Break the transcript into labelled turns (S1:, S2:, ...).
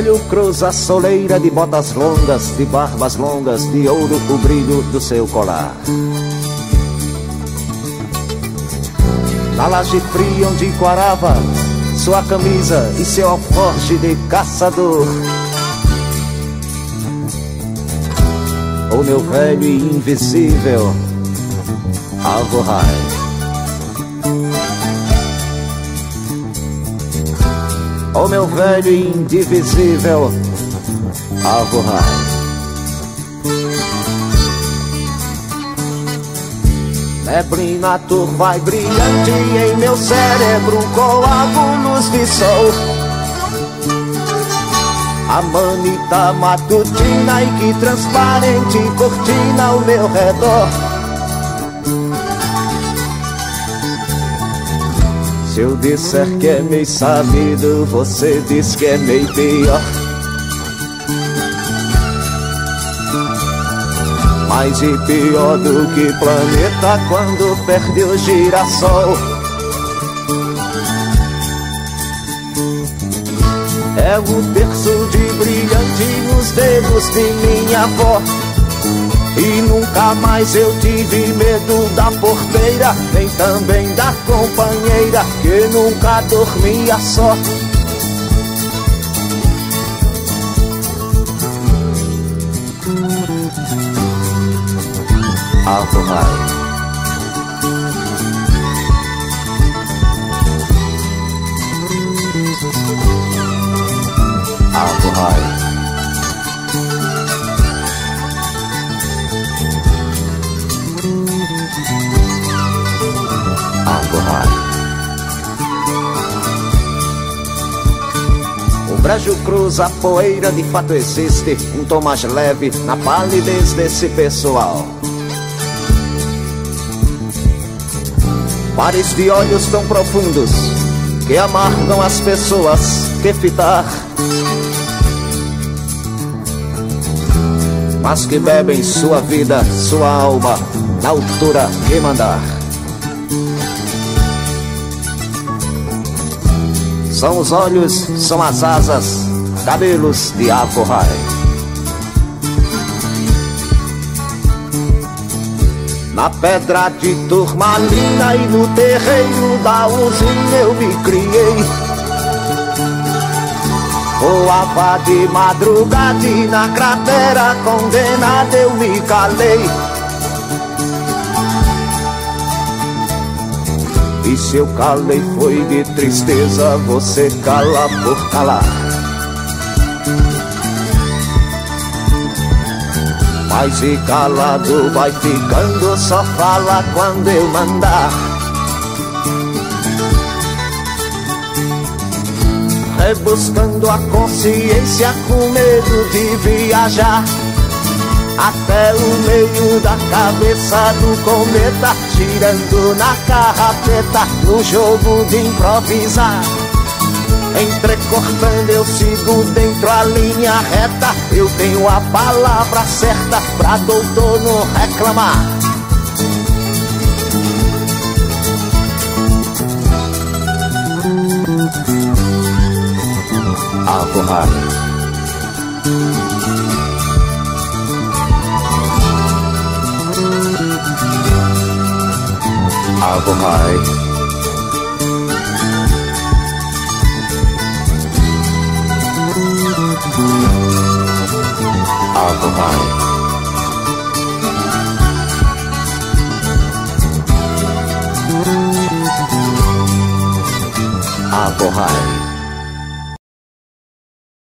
S1: velho cruza soleira de botas longas, de barbas longas, de ouro o brilho do seu colar. Na laje fria onde quarava sua camisa e seu alforje de caçador. O meu velho e invisível Alvorrai. O meu velho indivisível Alvorrai. Neblina turva e brilhante em meu cérebro coágulos de sol A manita matutina e que transparente cortina ao meu redor Se eu disser que é meio sabido, você diz que é meio pior Mais e pior do que planeta quando perde o girassol. É o terço de brilhante nos dedos de minha avó. E nunca mais eu tive medo da porteira, nem também da companheira que nunca dormia só. Alto Raio. Brejo cruza a poeira, de fato existe um tom mais leve na palidez desse pessoal. Pares de olhos tão profundos que amargam as pessoas que fitar. Mas que bebem sua vida, sua alma, na altura que mandar. São os olhos, são as asas, cabelos de Aforrai. Na pedra de turmalina e no terreiro da usina eu me criei Voava de madrugada e na cratera condenada eu me calei E se eu calei foi de tristeza, você cala por calar Mas e calado vai ficando, só fala quando eu mandar. Rebuscando a consciência com medo de viajar. Até o meio da cabeça do cometa, girando na carrapeta, no jogo de improvisar. Entrecortando eu sigo dentro a linha reta. Eu tenho a palavra certa pra doutor não reclamar. Alto Rádio ankle high. Alcohol. high.